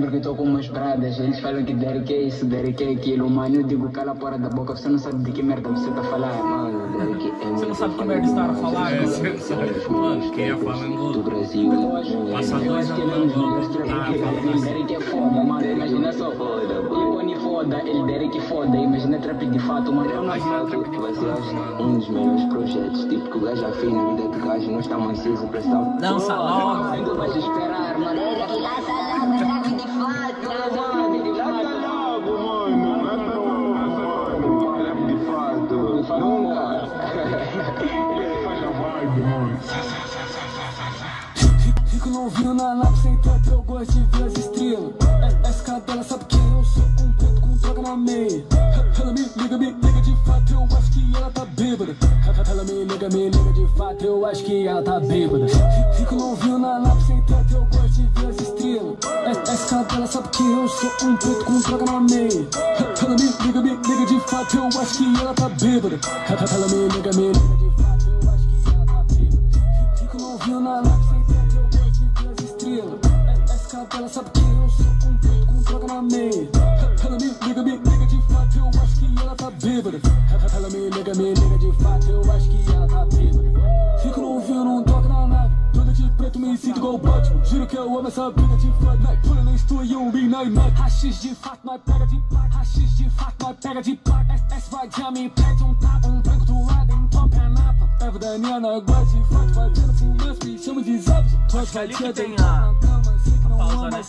Porque eu tô com umas pradas, eles falam que Derek é isso, Derek é aquilo, mano. Eu digo, cala a porra da boca, você não sabe de que merda você tá falando. Mano, Derek é Você não sabe que merda está a falar, É, mano. você sabe, mano, quem é falando do Brasil. Passa Eu acho dois que anos, trabalhadores. Derek é foda, mano. Imagina só. Ícone foda, ele Derek é foda. Imagina trap de fato, mano. Eu não Vai fato, ser um dos melhores projetos. Tipo que o gajo afina na vida do gajo. Nós estamos ansiosos pra estar. Lança logo. Fico novinho na nave sem teto, eu gosto de ver as estrelas. É, essa cadela sabe que eu sou um preto com droga na meia. Ela me liga, me liga de fato, eu acho que ela tá bêbada. Ela me liga, me liga de fato, eu acho que ela tá bêbada. Fico novinho na nave sem teto, eu gosto de ver as estrelas. É, essa cadela sabe que eu sou um preto com droga na meia. Ela me liga, me liga de fato, eu acho que ela tá bêbada. Ela me liga, me liga de novinho na nave sem teto, eu estrelas. É, essa cadela sabe que eu sou um preto com droga na meia. Ela me liga, me liga de fato, eu acho que ela tá bêbada. Ela me liga, me liga de fato, eu acho que ela tá bêbada. Fico novinho, não toca na nave. Toda de preto, me sinto igual o Batman. Juro que eu amo essa briga de. Nós pula na estúdio, e nós nós. Rachis de fato, nós pega de placa. Rachis de fato, nós pega de placa. Essa vadia me pede um Pego Daniela, nós gosta de fato, fazendo fumaça, me chama de zaps. Acho que é ali que tem a- não pausa, né?